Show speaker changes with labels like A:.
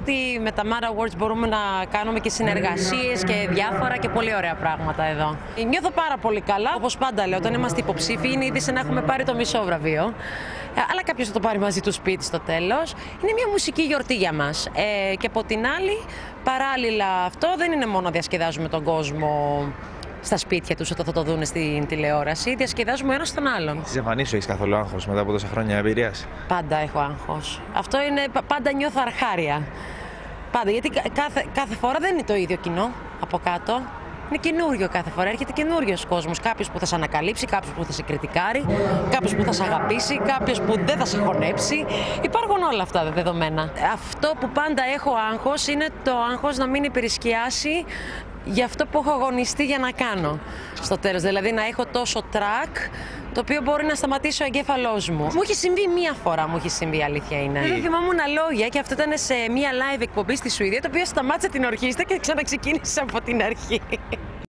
A: ότι με τα Mara Awards μπορούμε να κάνουμε και συνεργασίες και διάφορα και πολύ ωραία πράγματα εδώ. Νιώθω πάρα πολύ καλά. Όπως πάντα λέω, όταν είμαστε υποψήφοι είναι ήδη σαν να έχουμε πάρει το μισό βραβείο. Ε, Αλλά κάποιος θα το πάρει μαζί του σπίτι στο τέλος. Είναι μια μουσική γιορτή για μας. Ε, και από την άλλη, παράλληλα αυτό δεν είναι μόνο να διασκεδάζουμε τον κόσμο στα σπίτια τους όταν θα το δουν στην τηλεόραση. Διασκεδάζουμε ένας τον άλλον.
B: Στι εμφανίσεις σου έχεις καθόλου άγχος μετά από τόσα χρόνια εμπειρίας;
A: Πάντα έχω άγχος. Αυτό είναι, πα- πάντα νιώθω αρχάρια. Πάντα, γιατί κα- κάθε, κάθε φορά δεν είναι το ίδιο κοινό από κάτω. Είναι καινούριο κάθε φορά. Έρχεται καινούριος κόσμος. Κάποιος που θα σε ανακαλύψει, κάποιος που θα σε κριτικάρει, κάποιος που θα σε αγαπήσει, κάποιος που δεν θα σε χωνέψει. Υπάρχουν όλα αυτά δεδομένα. Αυτό που πάντα έχω άγχος είναι το άγχος να μην υπερισκιάσει για αυτό που έχω αγωνιστεί για να κάνω στο τέλος. Δηλαδή να έχω τόσο τρακ το οποίο μπορεί να σταματήσει ο εγκέφαλός μου. Μου έχει συμβεί μία φορά, μου έχει συμβεί, η αλήθεια είναι. Δεν θυμόμουν λόγια και αυτό ήταν σε μία live εκπομπή στη Σουηδία, το οποίο σταμάτησε την ορχήστρα και ξαναξεκίνησε από την αρχή.